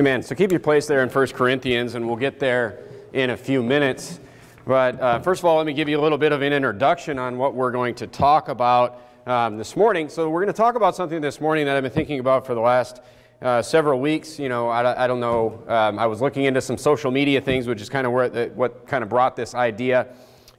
Amen. So keep your place there in 1 Corinthians, and we'll get there in a few minutes. But uh, first of all, let me give you a little bit of an introduction on what we're going to talk about um, this morning. So we're going to talk about something this morning that I've been thinking about for the last uh, several weeks. You know, I, I don't know. Um, I was looking into some social media things, which is kind of where the, what kind of brought this idea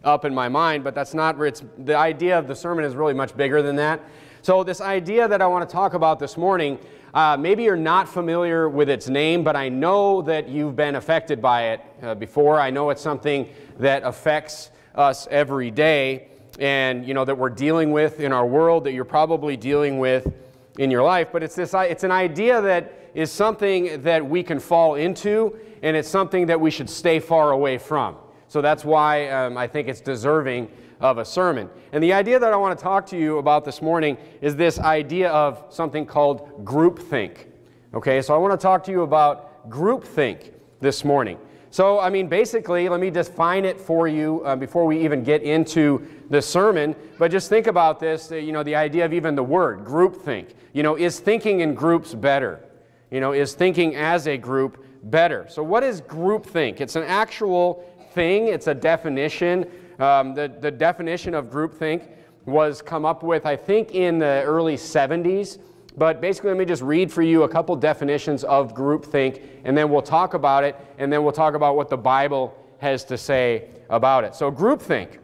up in my mind. But that's not. Where it's the idea of the sermon is really much bigger than that. So this idea that I want to talk about this morning uh, maybe you're not familiar with its name, but I know that you've been affected by it uh, before. I know it's something that affects us every day and you know that we're dealing with in our world that you're probably dealing with in your life but it's this it's an idea that is something that we can fall into and it's something that we should stay far away from so that's why um, i think it's deserving of a sermon. And the idea that I want to talk to you about this morning is this idea of something called groupthink. Okay, so I want to talk to you about groupthink this morning. So, I mean, basically, let me define it for you uh, before we even get into the sermon. But just think about this, uh, you know, the idea of even the word, groupthink. You know, is thinking in groups better? You know, is thinking as a group better? So, what is groupthink? It's an actual thing, it's a definition um, the, the definition of groupthink was come up with, I think, in the early 70s. But basically, let me just read for you a couple definitions of groupthink, and then we'll talk about it, and then we'll talk about what the Bible has to say about it. So, groupthink,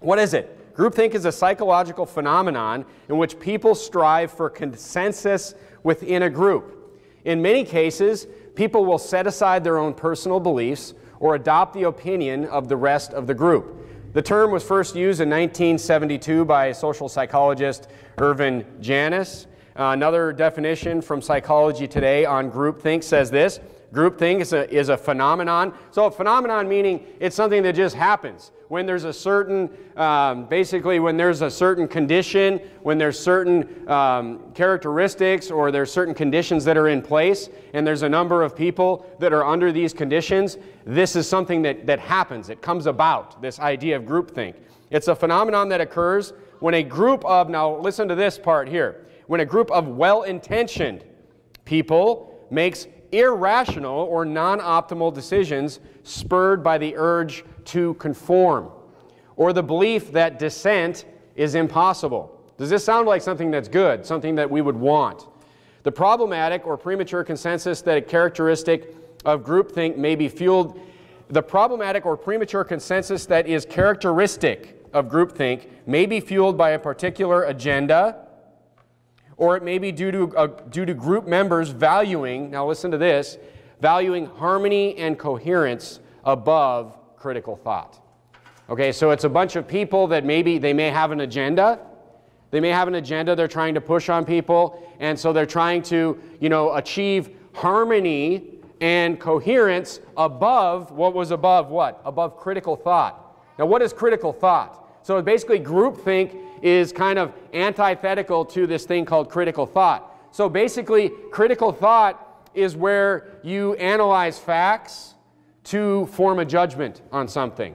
what is it? Groupthink is a psychological phenomenon in which people strive for consensus within a group. In many cases, people will set aside their own personal beliefs or adopt the opinion of the rest of the group. The term was first used in 1972 by social psychologist Irvin Janis. Uh, another definition from Psychology Today on groupthink says this Groupthink is a, is a phenomenon. So, a phenomenon meaning it's something that just happens. When there's a certain, um, basically, when there's a certain condition, when there's certain um, characteristics or there's certain conditions that are in place, and there's a number of people that are under these conditions, this is something that, that happens. It comes about, this idea of groupthink. It's a phenomenon that occurs when a group of, now listen to this part here, when a group of well intentioned people makes irrational or non optimal decisions spurred by the urge to conform or the belief that dissent is impossible. Does this sound like something that's good, something that we would want? The problematic or premature consensus that a characteristic of groupthink may be fueled, the problematic or premature consensus that is characteristic of groupthink may be fueled by a particular agenda or it may be due to, uh, due to group members valuing, now listen to this, valuing harmony and coherence above critical thought. Okay, so it's a bunch of people that maybe they may have an agenda. They may have an agenda they're trying to push on people, and so they're trying to, you know, achieve harmony and coherence above what was above what? Above critical thought. Now, what is critical thought? So basically, groupthink is kind of antithetical to this thing called critical thought. So basically, critical thought is where you analyze facts to form a judgment on something.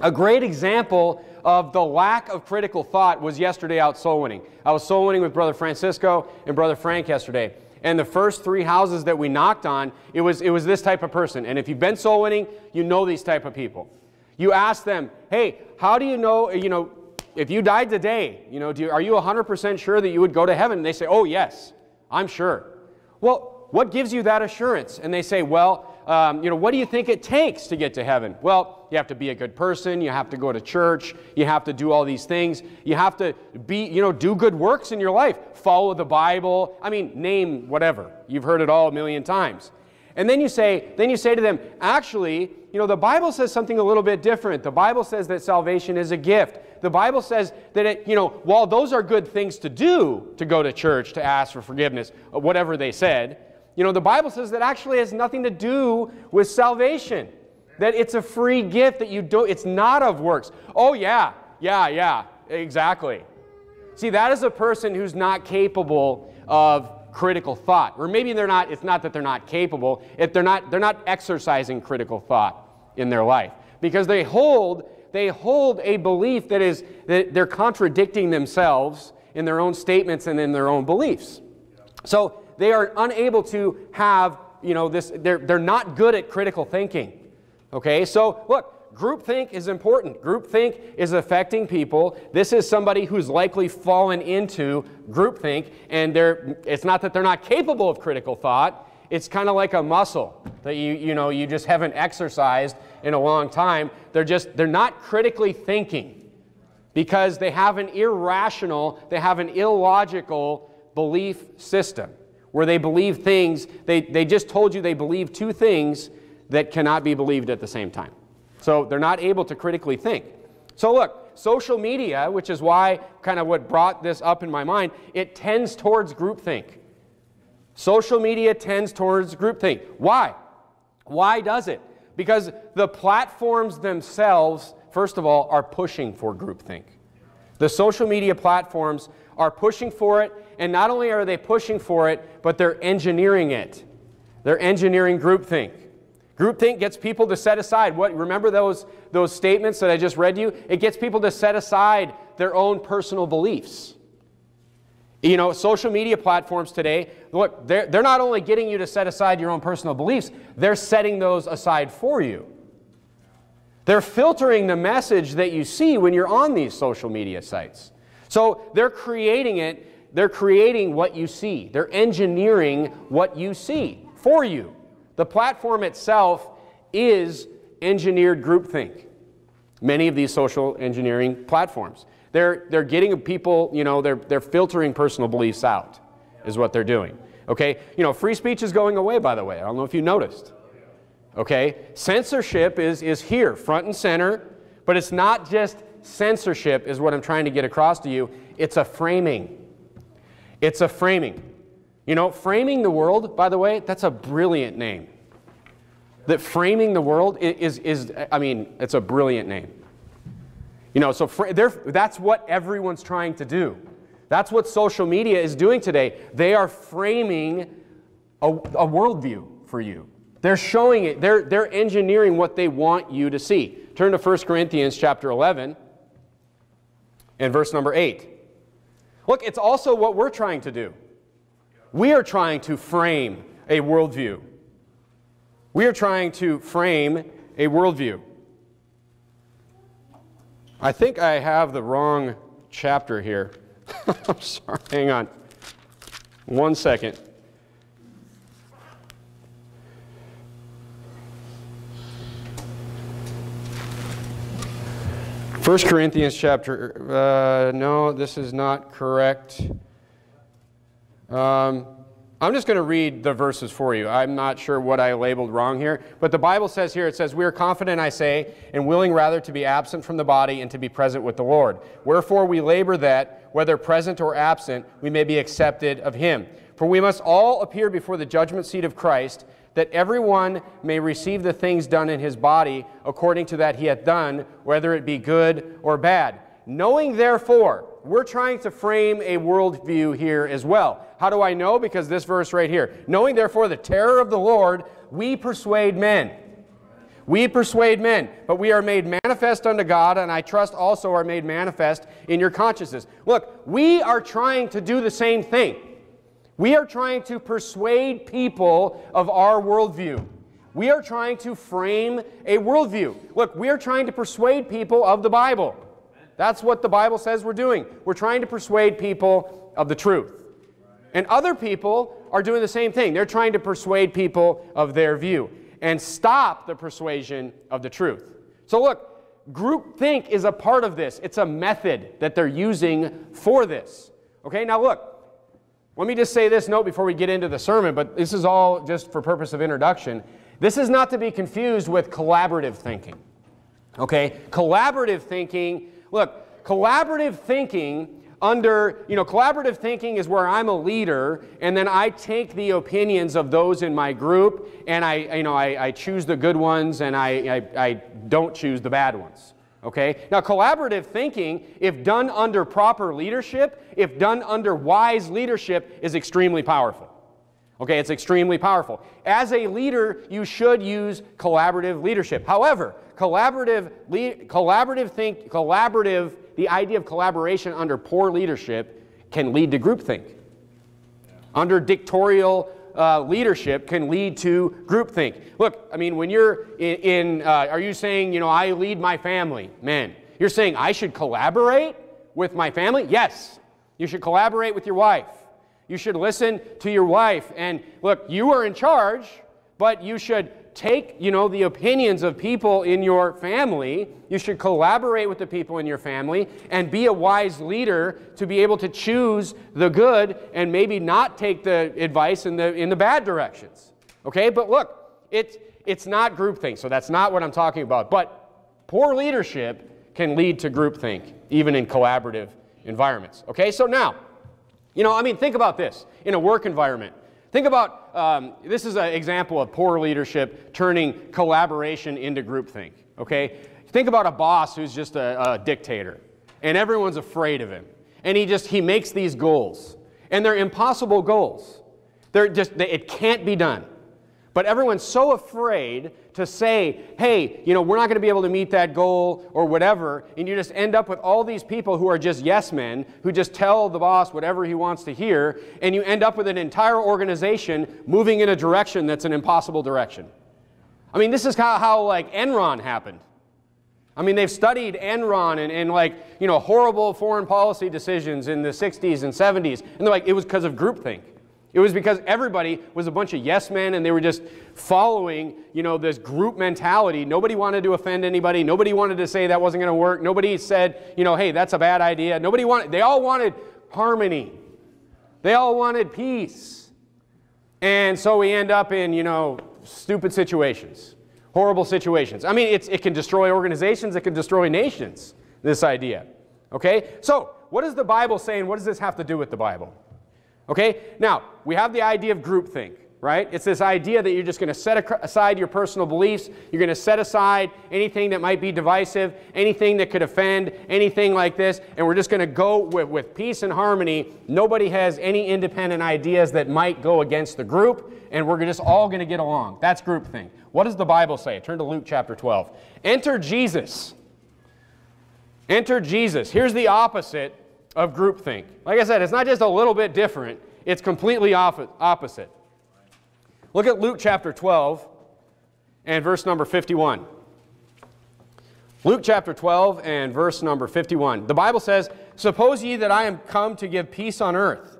A great example of the lack of critical thought was yesterday out soul winning. I was soul winning with Brother Francisco and Brother Frank yesterday. And the first three houses that we knocked on, it was, it was this type of person. And if you've been soul winning, you know these type of people. You ask them, hey, how do you know, you know, if you died today, you know, you, are you 100% sure that you would go to heaven? And they say, oh, yes, I'm sure. Well, what gives you that assurance? And they say, well, um, you know, what do you think it takes to get to heaven? Well, you have to be a good person. You have to go to church. You have to do all these things. You have to be, you know, do good works in your life. Follow the Bible. I mean, name whatever. You've heard it all a million times. And then you say, then you say to them, actually, you know, the Bible says something a little bit different. The Bible says that salvation is a gift the Bible says that it, you know, while those are good things to do, to go to church, to ask for forgiveness, whatever they said, you know, the Bible says that actually has nothing to do with salvation. That it's a free gift that you don't, it's not of works. Oh, yeah, yeah, yeah, exactly. See, that is a person who's not capable of critical thought. Or maybe they're not, it's not that they're not capable, if they're not, they're not exercising critical thought in their life. Because they hold they hold a belief that is that they're contradicting themselves in their own statements and in their own beliefs. So they are unable to have you know, this, they're, they're not good at critical thinking. Okay, so look, groupthink is important. Groupthink is affecting people. This is somebody who's likely fallen into groupthink, and they're, it's not that they're not capable of critical thought. It's kind of like a muscle that you, you, know, you just haven't exercised in a long time. They're just, they're not critically thinking because they have an irrational, they have an illogical belief system where they believe things, they, they just told you they believe two things that cannot be believed at the same time. So they're not able to critically think. So look, social media, which is why kind of what brought this up in my mind, it tends towards groupthink. Social media tends towards groupthink. Why? Why does it? Because the platforms themselves, first of all, are pushing for groupthink. The social media platforms are pushing for it, and not only are they pushing for it, but they're engineering it. They're engineering groupthink. Groupthink gets people to set aside what remember those those statements that I just read to you? It gets people to set aside their own personal beliefs. You know, social media platforms today, look, they're, they're not only getting you to set aside your own personal beliefs, they're setting those aside for you. They're filtering the message that you see when you're on these social media sites. So they're creating it, they're creating what you see. They're engineering what you see for you. The platform itself is engineered groupthink. Many of these social engineering platforms. They're, they're getting people, you know, they're, they're filtering personal beliefs out, is what they're doing. Okay? You know, free speech is going away, by the way. I don't know if you noticed. Okay? Censorship is, is here, front and center, but it's not just censorship, is what I'm trying to get across to you. It's a framing. It's a framing. You know, framing the world, by the way, that's a brilliant name. That framing the world is, is I mean, it's a brilliant name. You know, so that's what everyone's trying to do. That's what social media is doing today. They are framing a, a worldview for you. They're showing it, they're, they're engineering what they want you to see. Turn to 1 Corinthians chapter 11 and verse number 8. Look, it's also what we're trying to do. We are trying to frame a worldview. We are trying to frame a worldview. I think I have the wrong chapter here. I'm sorry, hang on. One second. First Corinthians chapter, uh, no, this is not correct. Um, I'm just going to read the verses for you. I'm not sure what I labeled wrong here, but the Bible says here, it says, We are confident, I say, and willing rather to be absent from the body and to be present with the Lord. Wherefore we labor that, whether present or absent, we may be accepted of him. For we must all appear before the judgment seat of Christ, that everyone may receive the things done in his body according to that he hath done, whether it be good or bad. Knowing therefore, we're trying to frame a worldview here as well. How do I know? Because this verse right here. Knowing therefore the terror of the Lord, we persuade men. We persuade men, but we are made manifest unto God, and I trust also are made manifest in your consciences. Look, we are trying to do the same thing. We are trying to persuade people of our worldview. We are trying to frame a worldview. Look, we are trying to persuade people of the Bible. That's what the Bible says we're doing. We're trying to persuade people of the truth. And other people are doing the same thing. They're trying to persuade people of their view and stop the persuasion of the truth. So look, groupthink is a part of this. It's a method that they're using for this. Okay, now look, let me just say this note before we get into the sermon, but this is all just for purpose of introduction. This is not to be confused with collaborative thinking. Okay, collaborative thinking Look, collaborative thinking under, you know, collaborative thinking is where I'm a leader and then I take the opinions of those in my group and I, you know, I, I choose the good ones and I, I, I don't choose the bad ones. Okay? Now, collaborative thinking, if done under proper leadership, if done under wise leadership, is extremely powerful. Okay, it's extremely powerful. As a leader, you should use collaborative leadership. However, collaborative, collaborative think, collaborative, the idea of collaboration under poor leadership can lead to groupthink. Under dictatorial uh, leadership can lead to groupthink. Look, I mean, when you're in, in uh, are you saying, you know, I lead my family? Men. You're saying I should collaborate with my family? Yes. You should collaborate with your wife. You should listen to your wife. And look, you are in charge, but you should take, you know, the opinions of people in your family. You should collaborate with the people in your family and be a wise leader to be able to choose the good and maybe not take the advice in the, in the bad directions. Okay? But look, it's, it's not groupthink, so that's not what I'm talking about. But poor leadership can lead to groupthink, even in collaborative environments. Okay? So now, you know, I mean, think about this in a work environment. Think about um, this is an example of poor leadership turning collaboration into groupthink. Okay? Think about a boss who's just a, a dictator and everyone's afraid of him. And he just he makes these goals. And they're impossible goals. They're just they, it can't be done. But everyone's so afraid to say, hey, you know, we're not going to be able to meet that goal or whatever, and you just end up with all these people who are just yes men, who just tell the boss whatever he wants to hear, and you end up with an entire organization moving in a direction that's an impossible direction. I mean, this is how, how like Enron happened. I mean, they've studied Enron and, and like, you know, horrible foreign policy decisions in the 60s and 70s, and they're like, it was because of groupthink. It was because everybody was a bunch of yes men and they were just following, you know, this group mentality. Nobody wanted to offend anybody. Nobody wanted to say that wasn't going to work. Nobody said, you know, hey, that's a bad idea. Nobody wanted, they all wanted harmony. They all wanted peace. And so we end up in, you know, stupid situations, horrible situations. I mean, it can destroy organizations, it can destroy nations, this idea. Okay? So, what does the Bible say and what does this have to do with the Bible? Okay? Now, we have the idea of groupthink, right? It's this idea that you're just going to set aside your personal beliefs, you're going to set aside anything that might be divisive, anything that could offend, anything like this, and we're just going to go with, with peace and harmony. Nobody has any independent ideas that might go against the group, and we're just all going to get along. That's groupthink. What does the Bible say? Turn to Luke chapter 12. Enter Jesus. Enter Jesus. Here's the opposite of groupthink. Like I said, it's not just a little bit different, it's completely opposite. Look at Luke chapter 12 and verse number 51. Luke chapter 12 and verse number 51. The Bible says, Suppose ye that I am come to give peace on earth.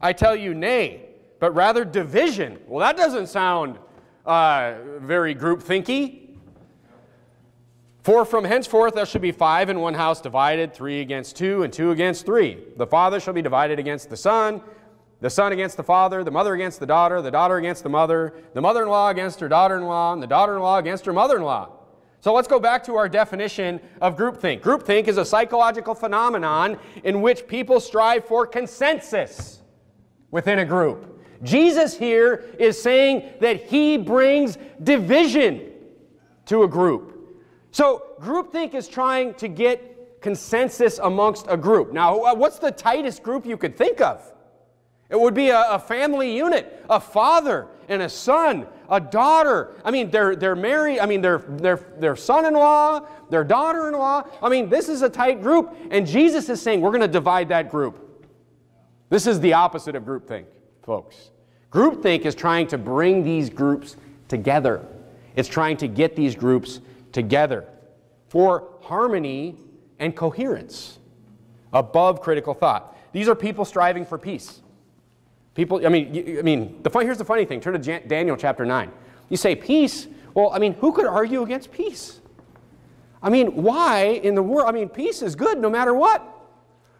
I tell you, nay, but rather division. Well, that doesn't sound uh, very group thinky. For from henceforth there shall be five in one house divided, three against two, and two against three. The father shall be divided against the son, the son against the father, the mother against the daughter, the daughter against the mother, the mother in law against her daughter in law, and the daughter in law against her mother in law. So let's go back to our definition of groupthink. Groupthink is a psychological phenomenon in which people strive for consensus within a group. Jesus here is saying that he brings division to a group. So groupthink is trying to get consensus amongst a group. Now, what's the tightest group you could think of? It would be a, a, family unit, a father and a son, a daughter. I mean, they're, they're married, I mean, they're, they're, they're son-in-law, their daughter-in-law. I mean, this is a tight group. And Jesus is saying, we're going to divide that group. This is the opposite of groupthink, folks. Groupthink is trying to bring these groups together. It's trying to get these groups together for harmony and coherence above critical thought. These are people striving for peace. People, I mean, I mean, the fun, here's the funny thing. Turn to Daniel chapter 9. You say peace. Well, I mean, who could argue against peace? I mean, why in the world? I mean, peace is good no matter what.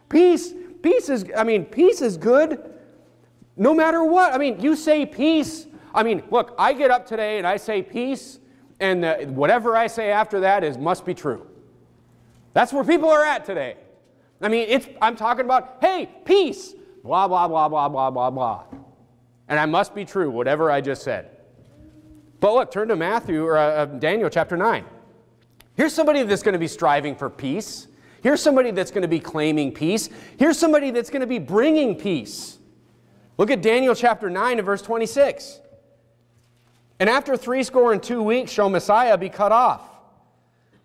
Peace, peace is, I mean, peace is good no matter what. I mean, you say peace. I mean, look, I get up today and I say peace and whatever I say after that is must be true. That's where people are at today. I mean, it's, I'm talking about, hey, peace, blah, blah, blah, blah, blah, blah, blah. And I must be true, whatever I just said. But look, turn to Matthew or uh, uh Daniel chapter 9. Here's somebody that's going to be striving for peace. Here's somebody that's going to be claiming peace. Here's somebody that's going to be bringing peace. Look at Daniel chapter 9 and verse 26. And after threescore and two weeks shall Messiah be cut off.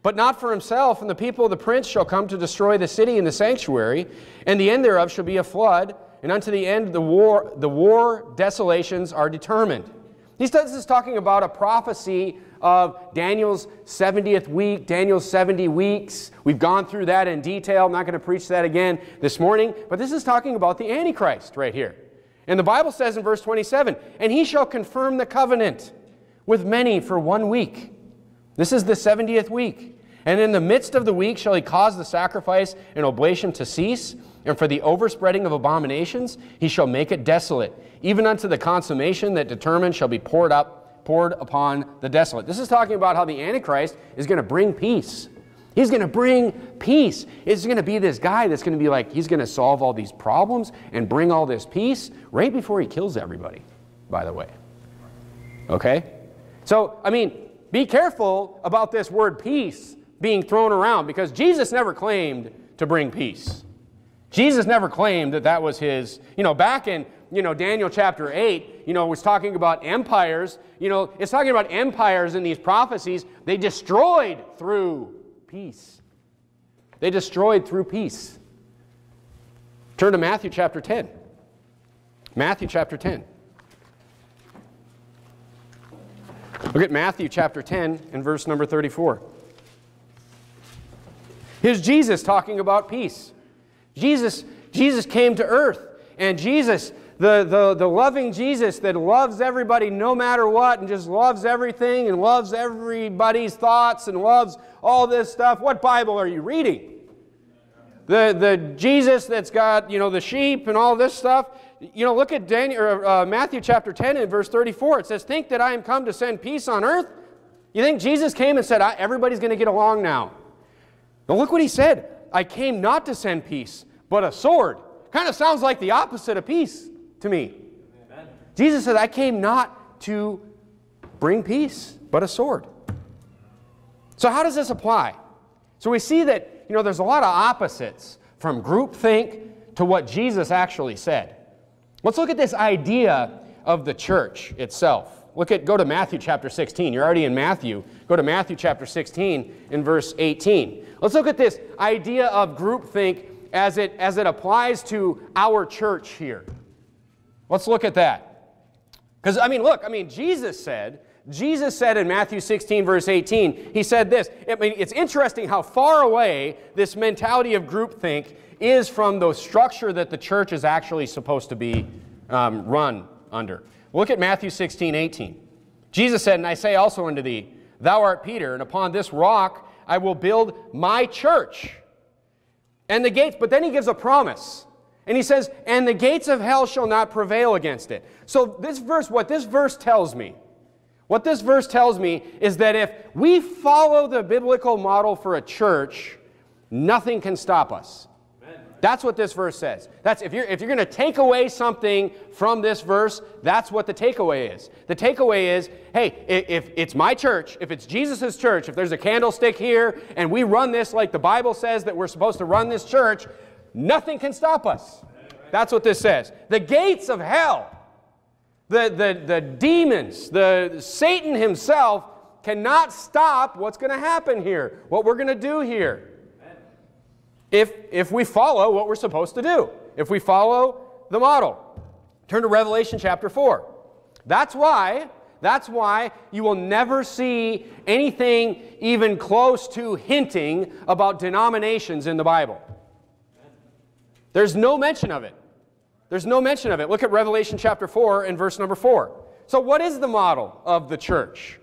But not for himself, and the people of the prince shall come to destroy the city and the sanctuary, and the end thereof shall be a flood, and unto the end the war, the war desolations are determined. He This is talking about a prophecy of Daniel's 70th week, Daniel's 70 weeks. We've gone through that in detail. I'm not going to preach that again this morning, but this is talking about the Antichrist right here. And the Bible says in verse 27 And he shall confirm the covenant with many for one week. This is the 70th week. And in the midst of the week shall he cause the sacrifice and oblation to cease, and for the overspreading of abominations he shall make it desolate, even unto the consummation that determined shall be poured up, poured upon the desolate. This is talking about how the Antichrist is going to bring peace. He's going to bring peace. It's going to be this guy that's going to be like, he's going to solve all these problems and bring all this peace right before he kills everybody, by the way. Okay? So, I mean, be careful about this word peace being thrown around because Jesus never claimed to bring peace. Jesus never claimed that that was his, you know, back in, you know, Daniel chapter 8, you know, was talking about empires. You know, it's talking about empires in these prophecies. They destroyed through peace. They destroyed through peace. Turn to Matthew chapter 10. Matthew chapter 10. Look at Matthew chapter 10 and verse number 34. Here's Jesus talking about peace. Jesus, Jesus came to earth, and Jesus, the, the, the loving Jesus that loves everybody no matter what, and just loves everything, and loves everybody's thoughts, and loves all this stuff. What Bible are you reading? The, the Jesus that's got, you know, the sheep and all this stuff. You know, look at Daniel, or, uh, Matthew chapter 10 and verse 34. It says, Think that I am come to send peace on earth? You think Jesus came and said, Everybody's going to get along now? Now look what he said. I came not to send peace, but a sword. Kind of sounds like the opposite of peace to me. Amen. Jesus said, I came not to bring peace, but a sword. So how does this apply? So we see that, you know, there's a lot of opposites from groupthink to what Jesus actually said. Let's look at this idea of the church itself. Look at, go to Matthew chapter 16. You're already in Matthew. Go to Matthew chapter 16 in verse 18. Let's look at this idea of groupthink as it, as it applies to our church here. Let's look at that. Because, I mean, look, I mean, Jesus said Jesus said in Matthew 16, verse 18, he said this. I mean, it's interesting how far away this mentality of groupthink is from the structure that the church is actually supposed to be um, run under. Look at Matthew 16, 18. Jesus said, And I say also unto thee, Thou art Peter, and upon this rock I will build my church. And the gates, but then he gives a promise. And he says, And the gates of hell shall not prevail against it. So, this verse, what this verse tells me, what this verse tells me is that if we follow the biblical model for a church, nothing can stop us. That's what this verse says. That's if you're if you're going to take away something from this verse, that's what the takeaway is. The takeaway is, hey, if it's my church, if it's Jesus' church, if there's a candlestick here and we run this like the Bible says that we're supposed to run this church, nothing can stop us. That's what this says. The gates of hell the, the, the demons, the Satan himself cannot stop what's going to happen here, what we're going to do here. If, if we follow what we're supposed to do, if we follow the model. Turn to Revelation chapter 4. That's why, that's why you will never see anything even close to hinting about denominations in the Bible. There's no mention of it. There's no mention of it. Look at Revelation chapter 4 and verse number 4. So, what is the model of the church?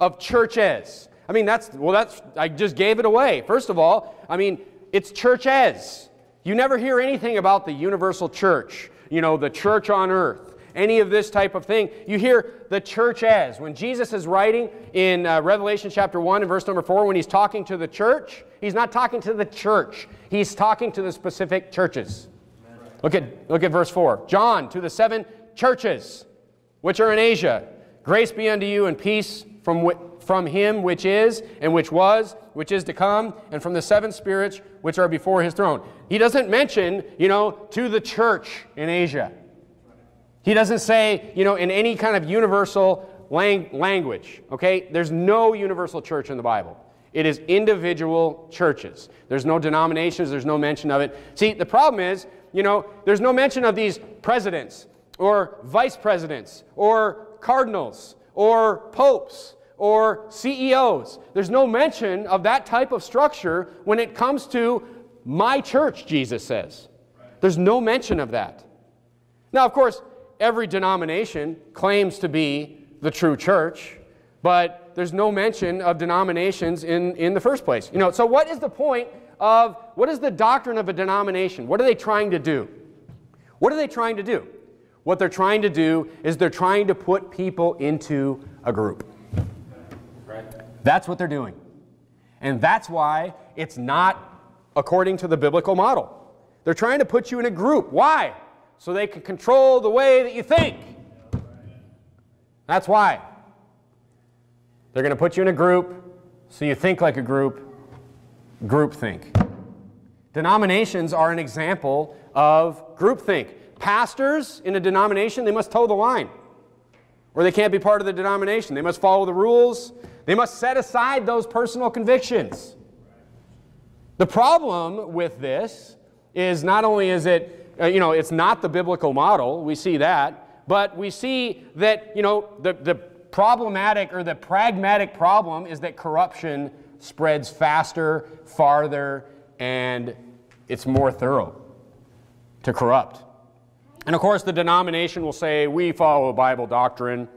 Of churches? I mean, that's, well, that's, I just gave it away. First of all, I mean, it's churches. You never hear anything about the universal church, you know, the church on earth, any of this type of thing. You hear the church as. When Jesus is writing in uh, Revelation chapter 1 and verse number 4, when he's talking to the church, he's not talking to the church, he's talking to the specific churches. Look at, look at verse 4. John, to the seven churches which are in Asia, grace be unto you and peace from, from him which is, and which was, which is to come, and from the seven spirits which are before his throne. He doesn't mention, you know, to the church in Asia. He doesn't say, you know, in any kind of universal lang- language, okay? There's no universal church in the Bible. It is individual churches. There's no denominations, there's no mention of it. See, the problem is you know, there's no mention of these presidents or vice presidents or cardinals or popes or CEOs. There's no mention of that type of structure when it comes to my church, Jesus says. There's no mention of that. Now, of course, every denomination claims to be the true church, but there's no mention of denominations in, in the first place. You know, so what is the point of, what is the doctrine of a denomination? What are they trying to do? What are they trying to do? What they're trying to do is they're trying to put people into a group. That's what they're doing. And that's why it's not according to the biblical model. They're trying to put you in a group. Why? So they can control the way that you think. That's why. They're going to put you in a group so you think like a group, groupthink. Denominations are an example of groupthink. Pastors in a denomination, they must toe the line, or they can't be part of the denomination. They must follow the rules. They must set aside those personal convictions. The problem with this is not only is it, uh, you know, it's not the biblical model, we see that, but we see that, you know, the, the problematic or the pragmatic problem is that corruption spreads faster, farther, and it's more thorough to corrupt. And of course, the denomination will say, we follow a Bible doctrine.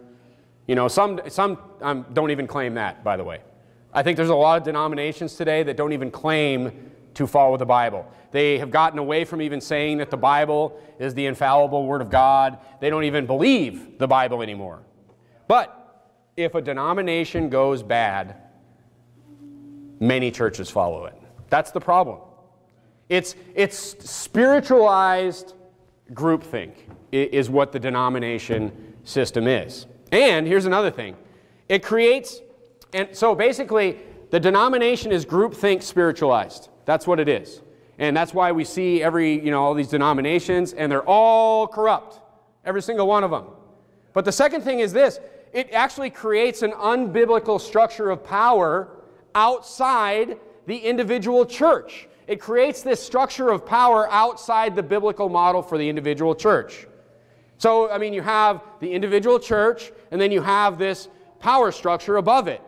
You know, some, some um, don't even claim that, by the way. I think there's a lot of denominations today that don't even claim to follow the Bible. They have gotten away from even saying that the Bible is the infallible Word of God. They don't even believe the Bible anymore. But if a denomination goes bad, many churches follow it. That's the problem. It's, it's spiritualized groupthink is what the denomination system is. And here's another thing. It creates, and so basically, the denomination is groupthink spiritualized. That's what it is. And that's why we see every, you know, all these denominations, and they're all corrupt. Every single one of them. But the second thing is this it actually creates an unbiblical structure of power outside the individual church. It creates this structure of power outside the biblical model for the individual church. So, I mean, you have the individual church, and then you have this power structure above it.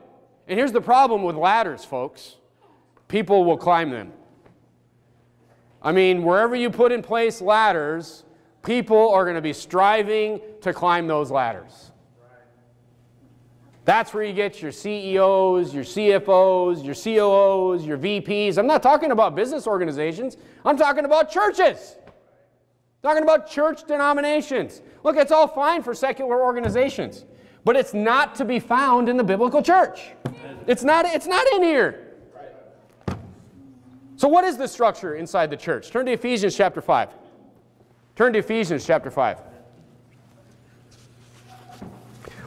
And here's the problem with ladders, folks people will climb them. I mean, wherever you put in place ladders, people are going to be striving to climb those ladders. That's where you get your CEOs, your CFOs, your COOs, your VPs. I'm not talking about business organizations. I'm talking about churches. I'm talking about church denominations. Look, it's all fine for secular organizations, but it's not to be found in the biblical church. It's not, it's not in here. So, what is the structure inside the church? Turn to Ephesians chapter 5. Turn to Ephesians chapter 5.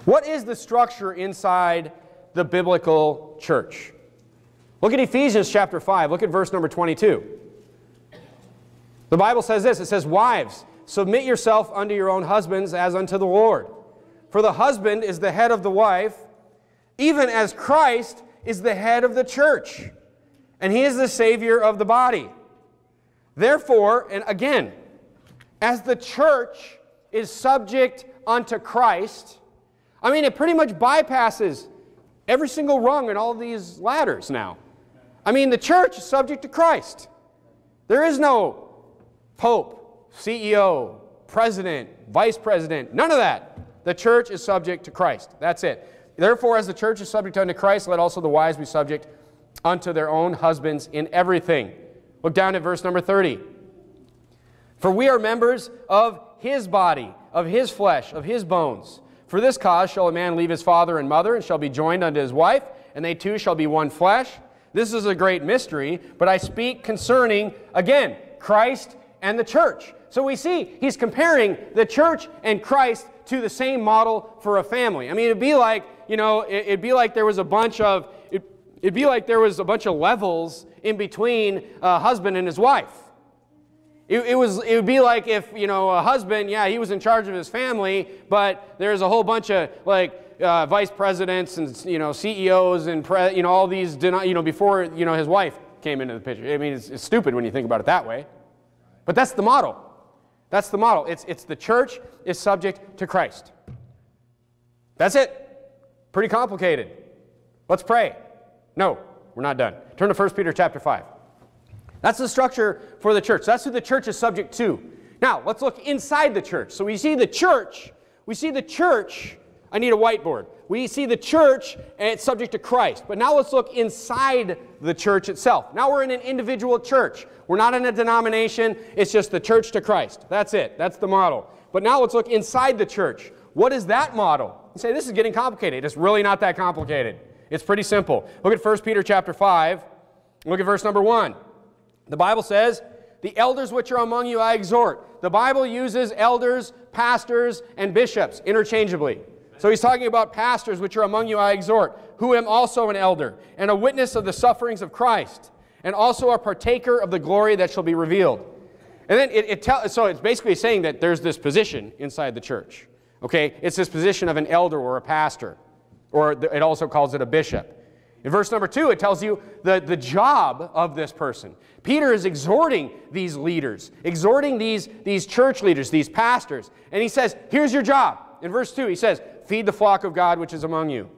What is the structure inside the biblical church? Look at Ephesians chapter 5. Look at verse number 22. The Bible says this it says, Wives, submit yourself unto your own husbands as unto the Lord. For the husband is the head of the wife, even as Christ is the head of the church, and he is the Savior of the body. Therefore, and again, as the church is subject unto Christ, I mean, it pretty much bypasses every single rung in all these ladders now. I mean, the church is subject to Christ. There is no pope, CEO, president, vice president, none of that. The church is subject to Christ. That's it. Therefore, as the church is subject unto Christ, let also the wives be subject unto their own husbands in everything. Look down at verse number 30. For we are members of his body, of his flesh, of his bones. For this cause shall a man leave his father and mother, and shall be joined unto his wife, and they two shall be one flesh. This is a great mystery, but I speak concerning, again, Christ and the church. So we see he's comparing the church and Christ to the same model for a family. I mean, it'd be like, you know, it'd be like there was a bunch of, it'd be like there was a bunch of levels in between a husband and his wife. It, it, was, it would be like if, you know, a husband, yeah, he was in charge of his family, but there's a whole bunch of, like, uh, vice presidents and, you know, CEOs and, pre, you know, all these, you know, before, you know, his wife came into the picture. I mean, it's, it's stupid when you think about it that way. But that's the model. That's the model. It's, it's the church is subject to Christ. That's it. Pretty complicated. Let's pray. No, we're not done. Turn to 1 Peter chapter 5. That's the structure for the church. That's who the church is subject to. Now, let's look inside the church. So we see the church, we see the church, I need a whiteboard. We see the church and it's subject to Christ. But now let's look inside the church itself. Now we're in an individual church. We're not in a denomination, it's just the church to Christ. That's it. That's the model. But now let's look inside the church. What is that model? You say this is getting complicated. It's really not that complicated. It's pretty simple. Look at 1 Peter chapter 5. Look at verse number 1. The Bible says, The elders which are among you I exhort. The Bible uses elders, pastors, and bishops interchangeably. So he's talking about pastors which are among you I exhort, who am also an elder, and a witness of the sufferings of Christ, and also a partaker of the glory that shall be revealed. And then it, it tell, so it's basically saying that there's this position inside the church. Okay, it's this position of an elder or a pastor, or it also calls it a bishop. In verse number two, it tells you the, the job of this person. Peter is exhorting these leaders, exhorting these, these church leaders, these pastors, and he says, Here's your job. In verse 2, he says, Feed the flock of God which is among you,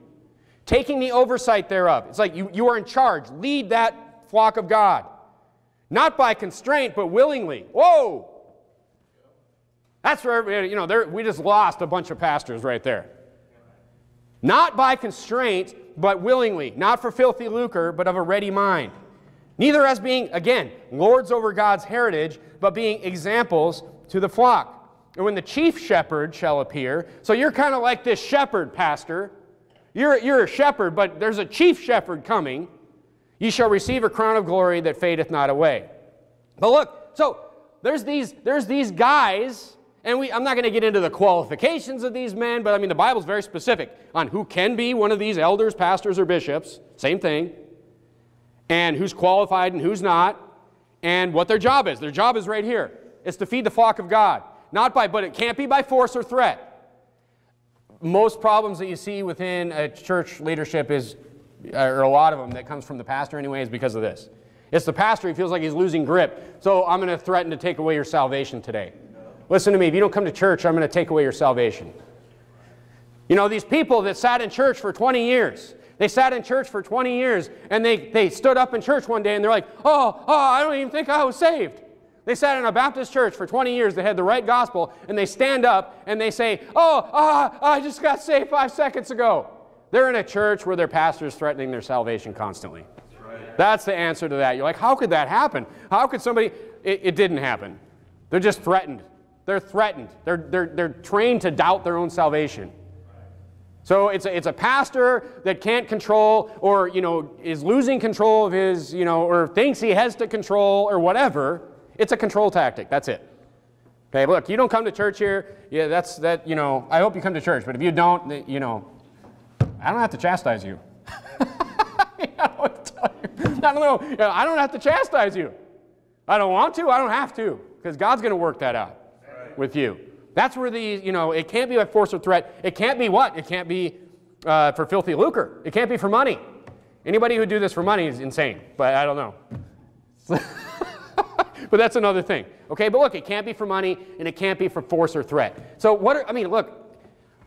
taking the oversight thereof. It's like you, you are in charge. Lead that flock of God. Not by constraint, but willingly. Whoa! That's where, you know, we just lost a bunch of pastors right there. Not by constraint, but willingly, not for filthy lucre, but of a ready mind. Neither as being, again, lords over God's heritage, but being examples to the flock. And when the chief shepherd shall appear, so you're kind of like this shepherd, pastor. You're, you're a shepherd, but there's a chief shepherd coming. You shall receive a crown of glory that fadeth not away. But look, so there's these, there's these guys and we, I'm not going to get into the qualifications of these men, but I mean, the Bible's very specific on who can be one of these elders, pastors, or bishops. Same thing. And who's qualified and who's not. And what their job is. Their job is right here. It's to feed the flock of God. Not by, but it can't be by force or threat. Most problems that you see within a church leadership is, uh, or a lot of them that comes from the pastor anyway, is because of this. It's the pastor, he feels like he's losing grip. So I'm going to threaten to take away your salvation today. Listen to me, if you don't come to church, I'm going to take away your salvation. You know, these people that sat in church for 20 years, they sat in church for 20 years and they, they stood up in church one day and they're like, oh, oh, I don't even think I was saved. They sat in a Baptist church for 20 years, they had the right gospel, and they stand up and they say, oh, ah, I just got saved five seconds ago. They're in a church where their pastor is threatening their salvation constantly. That's, right. That's the answer to that. You're like, how could that happen? How could somebody, it, it didn't happen. They're just threatened. They're threatened. They're, they're, they're trained to doubt their own salvation. So it's a, it's a pastor that can't control or, you know, is losing control of his, you know, or thinks he has to control or whatever. It's a control tactic. That's it. Okay, look, you don't come to church here. Yeah, that's that, you know, I hope you come to church, but if you don't, you know, I don't have to chastise you. I don't know. I don't have to chastise you. I don't want to. I don't have to because God's going to work that out with you. That's where the, you know, it can't be by force or threat. It can't be what? It can't be uh, for filthy lucre. It can't be for money. Anybody who do this for money is insane, but I don't know. but that's another thing. Okay, but look, it can't be for money and it can't be for force or threat. So what are, I mean, look,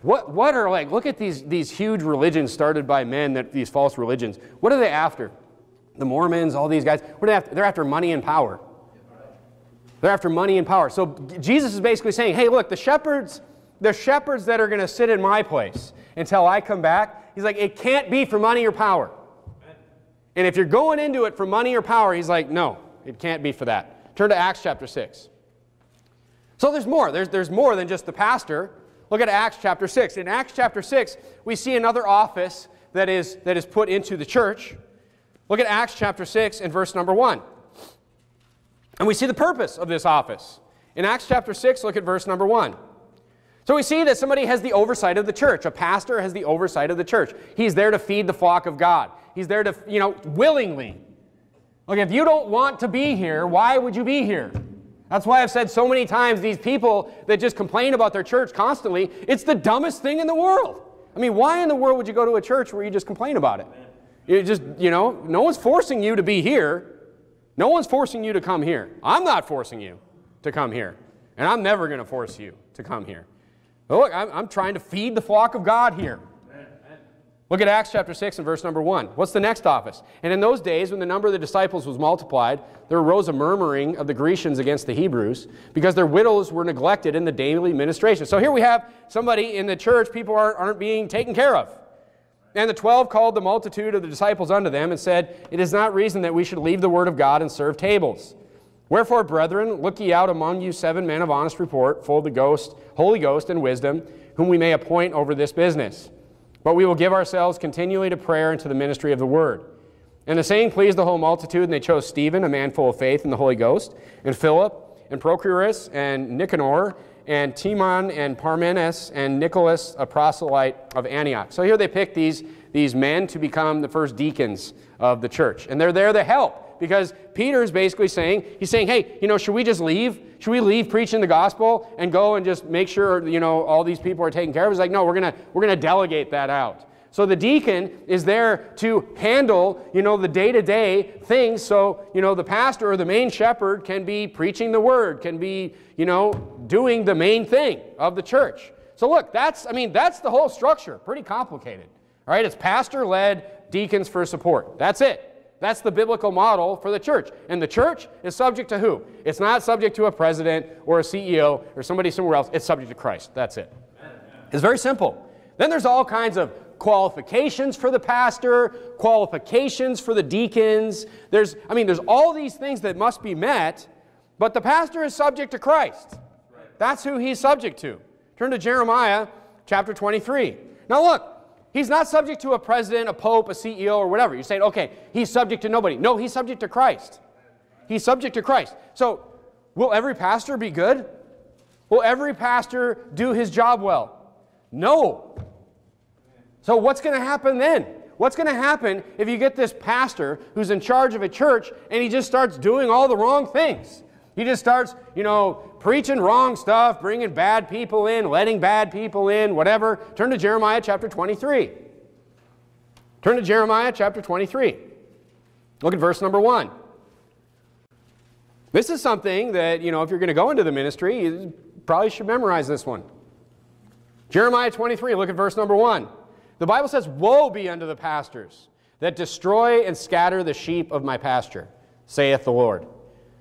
what, what are like, look at these, these huge religions started by men, that, these false religions. What are they after? The Mormons, all these guys, what are they after? They're after money and power. They're after money and power. So Jesus is basically saying, hey, look, the shepherds, the shepherds that are going to sit in my place until I come back, he's like, it can't be for money or power. And if you're going into it for money or power, he's like, no, it can't be for that. Turn to Acts chapter 6. So there's more. There's, there's more than just the pastor. Look at Acts chapter 6. In Acts chapter 6, we see another office that is, that is put into the church. Look at Acts chapter 6 and verse number 1. And we see the purpose of this office. In Acts chapter 6, look at verse number 1. So we see that somebody has the oversight of the church. A pastor has the oversight of the church. He's there to feed the flock of God. He's there to, you know, willingly. Look, if you don't want to be here, why would you be here? That's why I've said so many times these people that just complain about their church constantly, it's the dumbest thing in the world. I mean, why in the world would you go to a church where you just complain about it? You just, you know, no one's forcing you to be here. No one's forcing you to come here. I'm not forcing you to come here. And I'm never going to force you to come here. But look, I'm, I'm trying to feed the flock of God here. Look at Acts chapter 6 and verse number 1. What's the next office? And in those days, when the number of the disciples was multiplied, there arose a murmuring of the Grecians against the Hebrews because their widows were neglected in the daily ministration. So here we have somebody in the church, people aren't, aren't being taken care of. And the twelve called the multitude of the disciples unto them and said, It is not reason that we should leave the word of God and serve tables. Wherefore, brethren, look ye out among you seven men of honest report, full of the Ghost, Holy Ghost and wisdom, whom we may appoint over this business. But we will give ourselves continually to prayer and to the ministry of the word. And the saying pleased the whole multitude, and they chose Stephen, a man full of faith in the Holy Ghost, and Philip, and Prochorus, and Nicanor, and Timon, and Parmenas, and Nicholas, a proselyte of Antioch. So here they pick these, these men to become the first deacons of the church. And they're there to help because Peter is basically saying, he's saying, hey, you know, should we just leave? Should we leave preaching the gospel and go and just make sure, you know, all these people are taken care of? He's like, no, we're going to we're going to delegate that out. So the deacon is there to handle, you know, the day-to-day things. So, you know, the pastor or the main shepherd can be preaching the word, can be, you know, doing the main thing of the church. So look, that's, I mean, that's the whole structure. Pretty complicated. All right, it's pastor-led, deacons for support. That's it. That's the biblical model for the church. And the church is subject to who? It's not subject to a president or a CEO or somebody somewhere else. It's subject to Christ. That's it. It's very simple. Then there's all kinds of qualifications for the pastor, qualifications for the deacons. There's, I mean, there's all these things that must be met, but the pastor is subject to Christ. That's who he's subject to. Turn to Jeremiah chapter 23. Now look, He's not subject to a president, a pope, a CEO, or whatever. You're saying, okay, he's subject to nobody. No, he's subject to Christ. He's subject to Christ. So, will every pastor be good? Will every pastor do his job well? No. So, what's going to happen then? What's going to happen if you get this pastor who's in charge of a church and he just starts doing all the wrong things? He just starts, you know, preaching wrong stuff, bringing bad people in, letting bad people in, whatever. Turn to Jeremiah chapter 23. Turn to Jeremiah chapter 23. Look at verse number 1. This is something that, you know, if you're going to go into the ministry, you probably should memorize this one. Jeremiah 23, look at verse number 1. The Bible says, Woe be unto the pastors that destroy and scatter the sheep of my pasture, saith the Lord.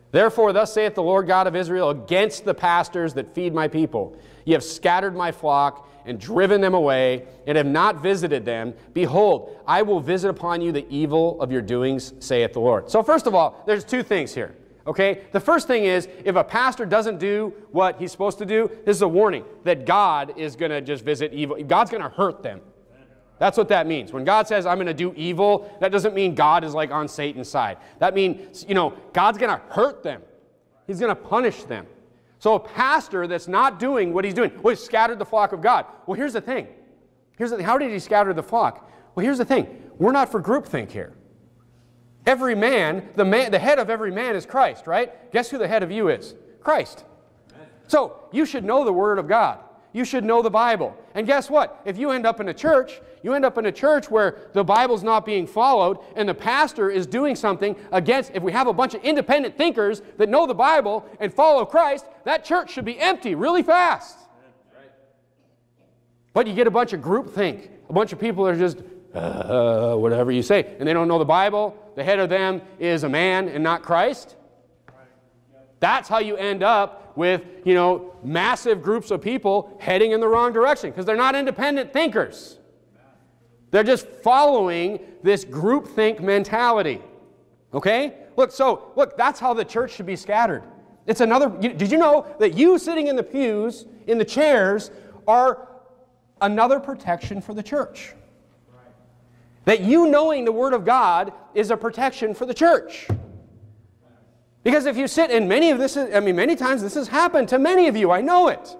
Therefore, thus saith the Lord God of Israel against the pastors that feed my people. Ye have scattered my flock and driven them away, and have not visited them. Behold, I will visit upon you the evil of your doings, saith the Lord. So, first of all, there's two things here. Okay? The first thing is if a pastor doesn't do what he's supposed to do, this is a warning that God is going to just visit evil. God's going to hurt them. That's what that means. When God says, I'm going to do evil, that doesn't mean God is like on Satan's side. That means, you know, God's going to hurt them, He's going to punish them. So a pastor that's not doing what he's doing, well, he scattered the flock of God. Well, here's the thing. Here's the, thing. how did he scatter the flock? Well, here's the thing. We're not for groupthink here. Every man, the, man, the head of every man is Christ, right? Guess who the head of you is? Christ. So you should know the Word of God you should know the Bible. And guess what? If you end up in a church, you end up in a church where the Bible's not being followed and the pastor is doing something against, if we have a bunch of independent thinkers that know the Bible and follow Christ, that church should be empty really fast. But you get a bunch of groupthink, a bunch of people are just, uh, whatever you say, and they don't know the Bible. The head of them is a man and not Christ. That's how you end up with, you know, massive groups of people heading in the wrong direction because they're not independent thinkers. They're just following this groupthink mentality. Okay? Look, so, look, that's how the church should be scattered. It's another, did you know that you sitting in the pews, in the chairs, are another protection for the church? That you knowing the Word of God is a protection for the church. Because if you sit in many of this, I mean, many times this has happened to many of you, I know it,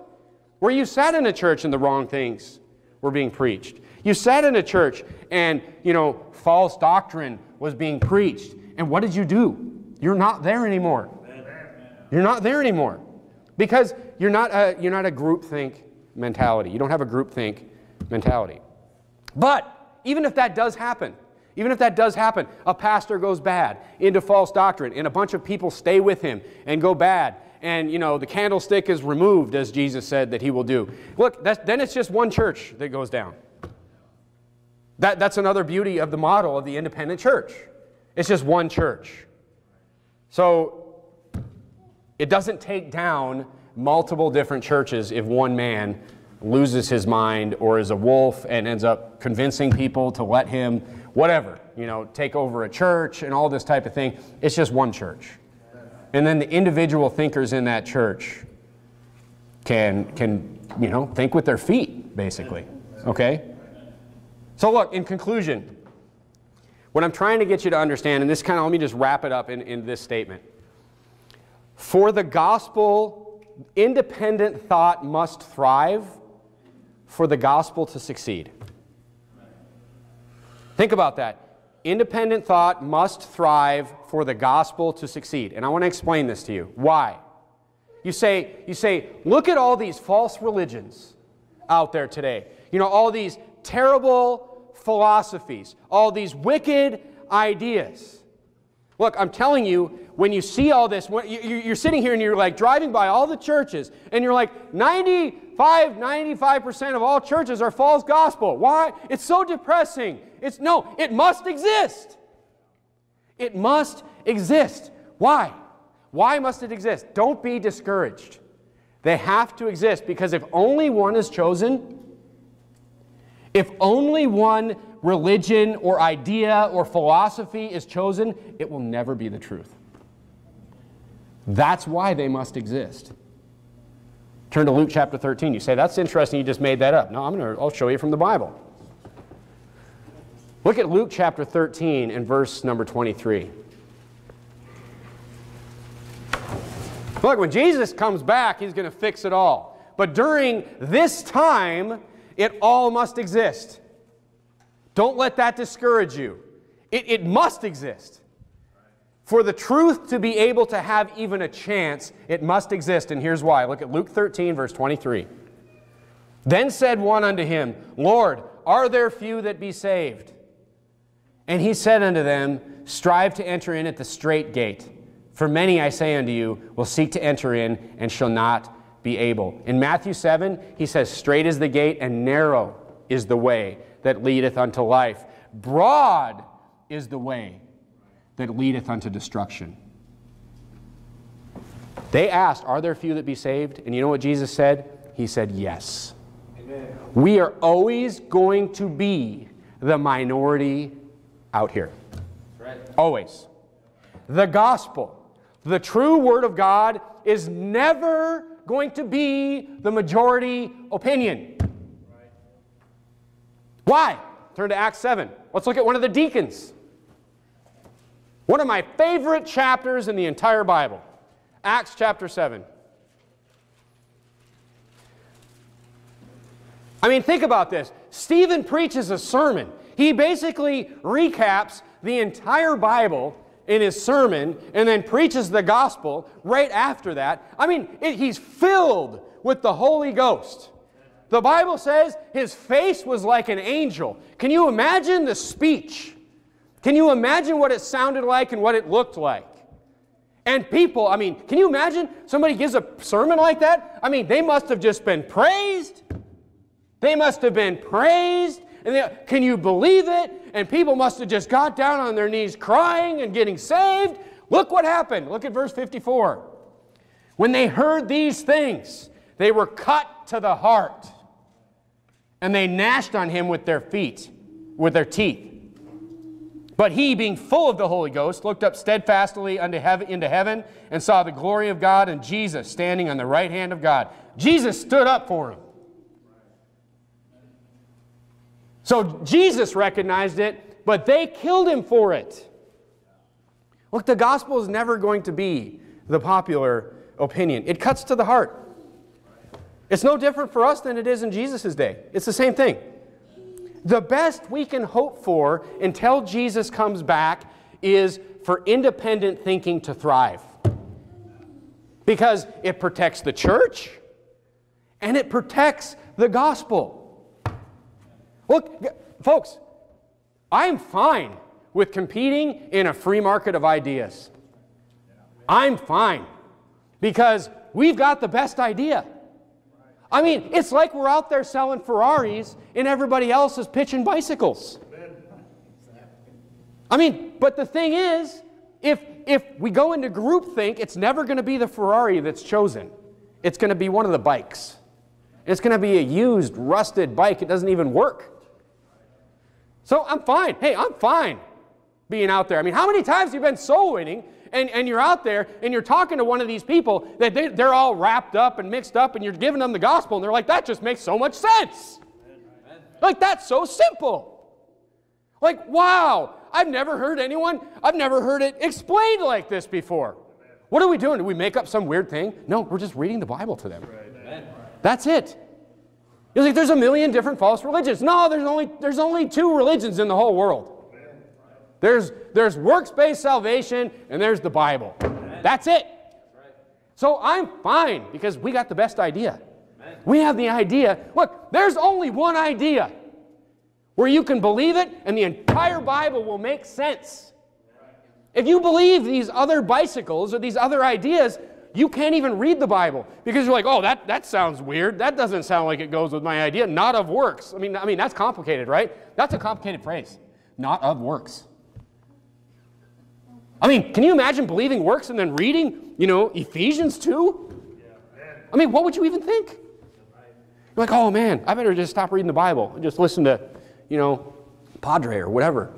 where you sat in a church and the wrong things were being preached. You sat in a church and, you know, false doctrine was being preached. And what did you do? You're not there anymore. You're not there anymore. Because you're not a, you're not a groupthink mentality. You don't have a groupthink mentality. But even if that does happen, even if that does happen, a pastor goes bad into false doctrine, and a bunch of people stay with him and go bad, and you know the candlestick is removed as Jesus said that he will do. Look, then it's just one church that goes down. That, that's another beauty of the model of the independent church. It's just one church. So it doesn't take down multiple different churches if one man loses his mind or is a wolf and ends up convincing people to let him, whatever, you know, take over a church and all this type of thing. It's just one church. And then the individual thinkers in that church can, can you know, think with their feet, basically. Okay? So, look, in conclusion, what I'm trying to get you to understand, and this kind of, let me just wrap it up in, in this statement. For the gospel, independent thought must thrive for the gospel to succeed. Think about that. Independent thought must thrive for the gospel to succeed. And I want to explain this to you. Why? You say, you say, look at all these false religions out there today. You know, all these terrible philosophies, all these wicked ideas. Look, I'm telling you, when you see all this, you're sitting here and you're like driving by all the churches, and you're like, 95, 95% of all churches are false gospel. Why? It's so depressing. It's no, it must exist. It must exist. Why? Why must it exist? Don't be discouraged. They have to exist because if only one is chosen, if only one religion or idea or philosophy is chosen, it will never be the truth. That's why they must exist. Turn to Luke chapter 13. You say, that's interesting, you just made that up. No, I'm gonna, I'll show you from the Bible. Look at Luke chapter 13 and verse number 23. Look, when Jesus comes back, he's going to fix it all. But during this time, it all must exist. Don't let that discourage you. It, it must exist. For the truth to be able to have even a chance, it must exist. And here's why. Look at Luke 13, verse 23. Then said one unto him, Lord, are there few that be saved? And he said unto them, Strive to enter in at the strait gate. For many, I say unto you, will seek to enter in and shall not be able. In Matthew 7, he says, Straight is the gate and narrow is the way that leadeth unto life. Broad is the way that leadeth unto destruction. They asked, Are there few that be saved? And you know what Jesus said? He said, Yes. Amen. We are always going to be the minority out here. Right. Always. The gospel, the true word of God, is never going to be the majority opinion. Why? Turn to Acts 7. Let's look at one of the deacons. One of my favorite chapters in the entire Bible. Acts chapter 7. I mean, think about this. Stephen preaches a sermon. He basically recaps the entire Bible in his sermon and then preaches the gospel right after that. I mean, it, he's filled with the Holy Ghost. The Bible says his face was like an angel. Can you imagine the speech? Can you imagine what it sounded like and what it looked like? And people, I mean, can you imagine somebody gives a sermon like that? I mean, they must have just been praised. They must have been praised. And they, can you believe it? And people must have just got down on their knees crying and getting saved. Look what happened. Look at verse 54. When they heard these things, they were cut to the heart and they gnashed on him with their feet, with their teeth. But he, being full of the Holy Ghost, looked up steadfastly unto heaven, into heaven and saw the glory of God and Jesus standing on the right hand of God. Jesus stood up for him. So Jesus recognized it, but they killed him for it. Look, the gospel is never going to be the popular opinion. It cuts to the heart. It's no different for us than it is in Jesus' day. It's the same thing. The best we can hope for until Jesus comes back is for independent thinking to thrive. Because it protects the church and it protects the gospel. Look, folks, I'm fine with competing in a free market of ideas. I'm fine. because we've got the best idea. I mean, it's like we're out there selling Ferraris and everybody else is pitching bicycles. I mean, but the thing is, if, if we go into groupthink, it's never going to be the Ferrari that's chosen. It's going to be one of the bikes. It's going to be a used, rusted bike. It doesn't even work. So I'm fine. Hey, I'm fine being out there. I mean, how many times have you been soul winning and, and you're out there and you're talking to one of these people that they, they're all wrapped up and mixed up and you're giving them the gospel and they're like, that just makes so much sense. Like, that's so simple. Like, wow, I've never heard anyone, I've never heard it explained like this before. What are we doing? Do we make up some weird thing? No, we're just reading the Bible to them. That's it. You're like, there's a million different false religions. No, there's only, there's only two religions in the whole world. There's, there's works-based salvation and there's the Bible. That's it. So I'm fine because we got the best idea. We have the idea. Look, there's only one idea where you can believe it and the entire Bible will make sense. If you believe these other bicycles or these other ideas, you can't even read the Bible because you're like, oh, that, that sounds weird. That doesn't sound like it goes with my idea. Not of works. I mean, I mean, that's complicated, right? That's a complicated phrase. Not of works. I mean, can you imagine believing works and then reading, you know, Ephesians 2? I mean, what would you even think? You're like, oh man, I better just stop reading the Bible and just listen to, you know, Padre or whatever.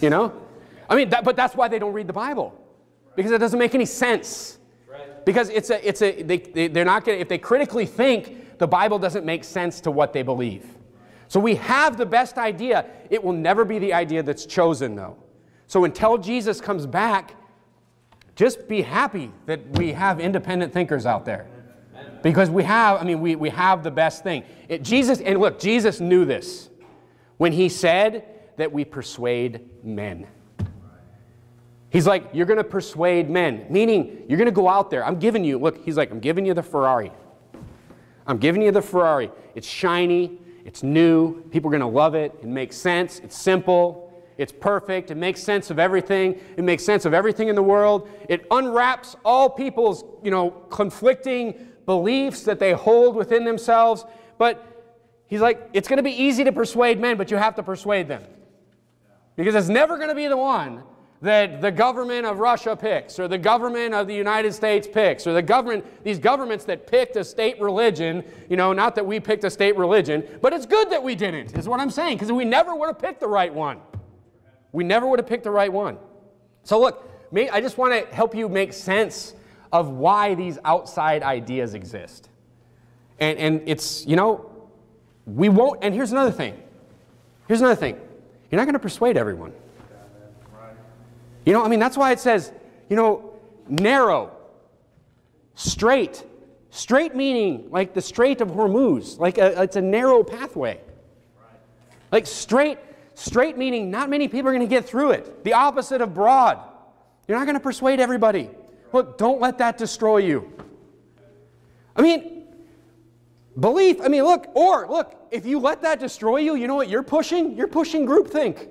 You know? I mean, that, but that's why they don't read the Bible. Because it doesn't make any sense. Because it's a, it's a, they, they, they're not going to, if they critically think, the Bible doesn't make sense to what they believe. So we have the best idea. It will never be the idea that's chosen, though. So until Jesus comes back, just be happy that we have independent thinkers out there. Because we have, I mean, we, we have the best thing. It, Jesus, and look, Jesus knew this when he said that we persuade men. He's like, you're going to persuade men, meaning you're going to go out there. I'm giving you, look, he's like, I'm giving you the Ferrari. I'm giving you the Ferrari. It's shiny, it's new, people are going to love it, it makes sense, it's simple, it's perfect. It makes sense of everything. It makes sense of everything in the world. It unwraps all people's, you know, conflicting beliefs that they hold within themselves. But he's like, it's going to be easy to persuade men, but you have to persuade them. Because it's never going to be the one that the government of Russia picks, or the government of the United States picks, or the government, these governments that picked a state religion, you know, not that we picked a state religion, but it's good that we didn't, is what I'm saying, because we never would have picked the right one. We never would have picked the right one. So, look, I just want to help you make sense of why these outside ideas exist. And, and it's, you know, we won't, and here's another thing. Here's another thing. You're not going to persuade everyone. You know, I mean, that's why it says, you know, narrow, straight. Straight meaning like the Strait of Hormuz, like a, it's a narrow pathway. Like straight Straight meaning not many people are going to get through it. The opposite of broad. You're not going to persuade everybody. Look, don't let that destroy you. I mean, belief, I mean, look, or look, if you let that destroy you, you know what you're pushing? You're pushing groupthink.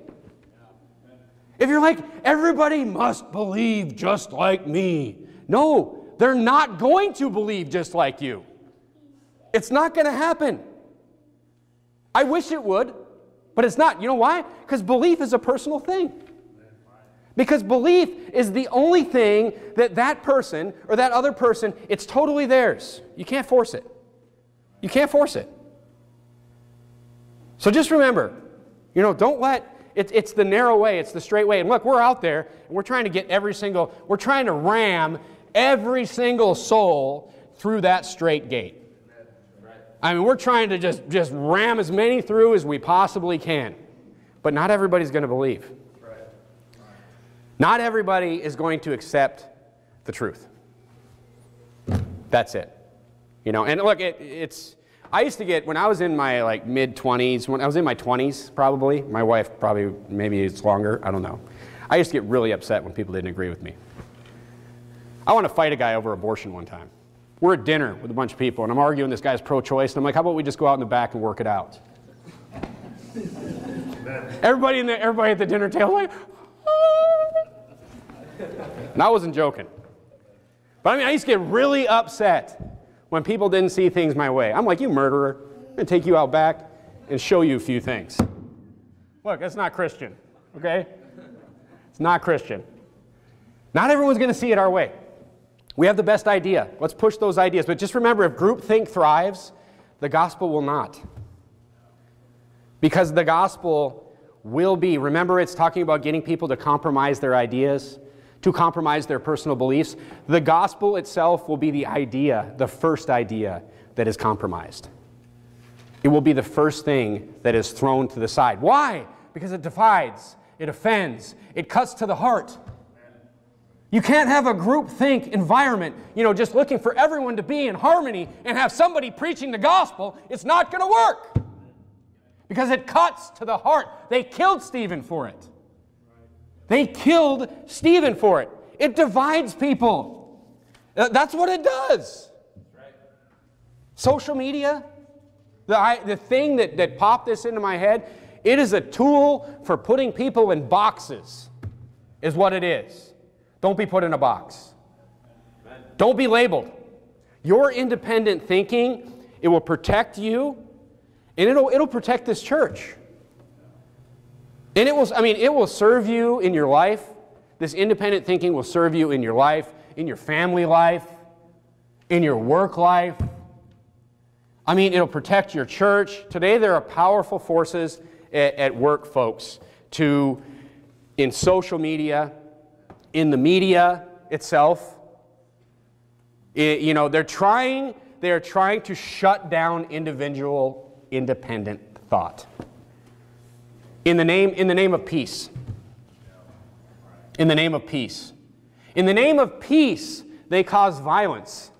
If you're like, everybody must believe just like me. No, they're not going to believe just like you. It's not going to happen. I wish it would. But it's not. You know why? Because belief is a personal thing. Because belief is the only thing that that person or that other person, it's totally theirs. You can't force it. You can't force it. So just remember, you know, don't let, it, it's the narrow way, it's the straight way. And look, we're out there and we're trying to get every single, we're trying to ram every single soul through that straight gate. I mean, we're trying to just, just ram as many through as we possibly can. But not everybody's going to believe. Not everybody is going to accept the truth. That's it. You know, and look, it, it's, I used to get, when I was in my like mid 20s, when I was in my 20s probably, my wife probably, maybe it's longer, I don't know. I used to get really upset when people didn't agree with me. I want to fight a guy over abortion one time. We're at dinner with a bunch of people, and I'm arguing this guy's pro choice, and I'm like, how about we just go out in the back and work it out? everybody, in the, everybody at the dinner table, like, and I wasn't joking. But I mean, I used to get really upset when people didn't see things my way. I'm like, you murderer. I'm to take you out back and show you a few things. Look, that's not Christian, okay? It's not Christian. Not everyone's going to see it our way. We have the best idea. Let's push those ideas. But just remember if groupthink thrives, the gospel will not. Because the gospel will be, remember, it's talking about getting people to compromise their ideas, to compromise their personal beliefs. The gospel itself will be the idea, the first idea that is compromised. It will be the first thing that is thrown to the side. Why? Because it divides, it offends, it cuts to the heart. You can't have a group think environment, you know, just looking for everyone to be in harmony and have somebody preaching the gospel. It's not going to work because it cuts to the heart. They killed Stephen for it. They killed Stephen for it. It divides people. Uh, that's what it does. Social media, the, I, the thing that, that popped this into my head, it is a tool for putting people in boxes, is what it is. Don't be put in a box. Don't be labeled. Your independent thinking, it will protect you and it'll, it'll protect this church. And it will, I mean, it will serve you in your life. This independent thinking will serve you in your life, in your family life, in your work life. I mean, it'll protect your church. Today, there are powerful forces at, at work, folks, to, in social media, in the media itself. It, you know, they're trying, they're trying to shut down individual independent thought. In the name, in the name of peace. In the name of peace. In the name of peace, they cause violence.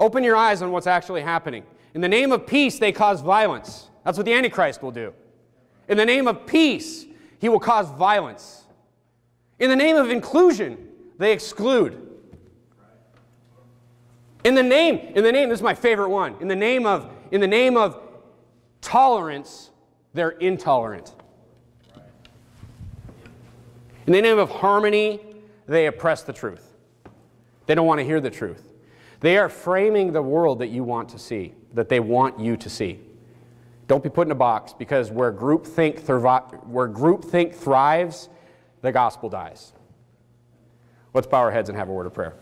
Open your eyes on what's actually happening. In the name of peace, they cause violence. That's what the Antichrist will do. In the name of peace, he will cause violence. In the name of inclusion, they exclude. In the name, in the name, this is my favorite one. In the name of, in the name of tolerance, they're intolerant. In the name of harmony, they oppress the truth. They don't want to hear the truth. They are framing the world that you want to see, that they want you to see. Don't be put in a box because where groupthink, where groupthink thrives, the gospel dies. Let's bow our heads and have a word of prayer.